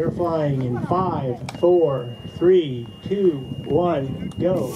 you're flying in five, four, three, two, one, go.